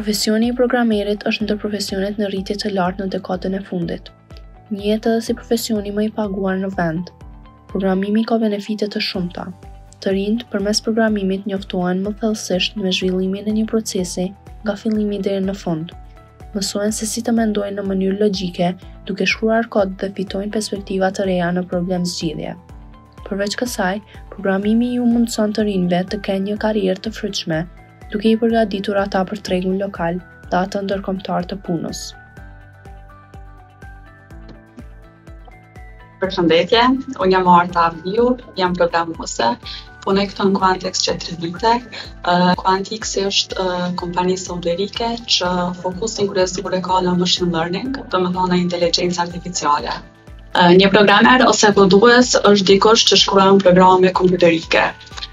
Profesioni i programerit është ndër profesionet në rritje të lartë në dekadën e fundit. Njihet edhe si profesioni më i paguar në vend. Programimi ka benefite të shumta. Të rinjtë përmes programimit njoftohen më thellësisht me zhvillimin e një procesi nga fillimi deri në fund, Mësojnë se si të mendojnë në mënyrë logjike, duke shkruar kod dhe fitojnë perspektiva të reja në problem-zgjidhje. Përveç kësaj, programimi iu mundëson të rinjve të kenë një karrierë të frytshme, duke i përgatitur ata për tregun lokal dhe atë ndërkombëtar të punës. Përshëndetje, unë jam Marta Avdiu, jam programuese, punoj këtu në Quantix qe tre vite. Uh, Quantix është uh, kompani softuerike që fokusin kryesor e ka në machine learning, domethënë inteligencë artificiale. Uh, një programer ose kodues është dikush që shkruan programe kompjuterike.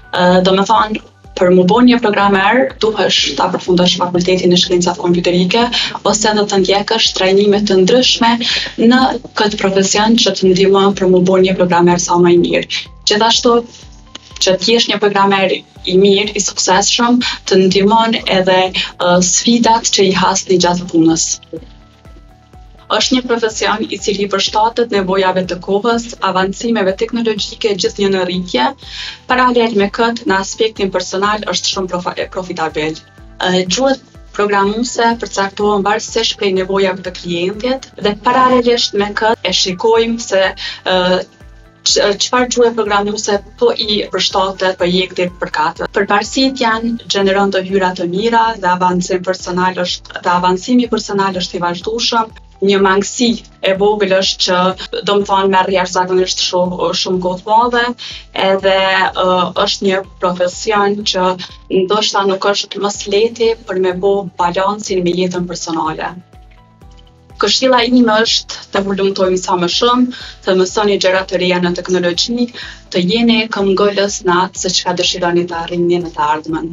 Uh, domethonë, Për m'u bo një programer, duhesh ta përfundosh fakultetin e shkencat kompjuterike, ose edhe të ndjekësh trajnime të ndryshme në këtë profesion që të ndihmon për m'u bo një programer sa më i mirë. Gjithashtu, që të jesh një programer i mirë, i suksesshëm, të ndihmon edhe uh, sfidat që i hasni gjatë punës. Është një profesion i cili i përshtatet nevojave të kohës, avancimeve teknologjike gjithnjë në rritje. Paralel me këtë, në aspektin personal është shumë prof profitabel. Gjuhët programuese përcaktohen varësisht prej nevojave të klientit dhe paralelisht me këtë e shikojmë se Çfarë gjuhe programuese po i përshtatet projektit përkatës. Përparësitë janë gjeneron të hyra të mira dhe avancim personal është dhe avancimi personal është i vazhdueshëm, një mangësi e vogël është që domethonë merr jashtëzakonisht shumë shumë kohë të madhe, edhe uh, është një profesion që ndoshta nuk është më i lehti për me bo balancin me jetën personale. Këshilla ime është të hulumtoni sa më shumë, të mësoni gjëra të reja në teknologji, të jeni këmbëngulës në atë se çka dëshironi të arrini në të ardhmen.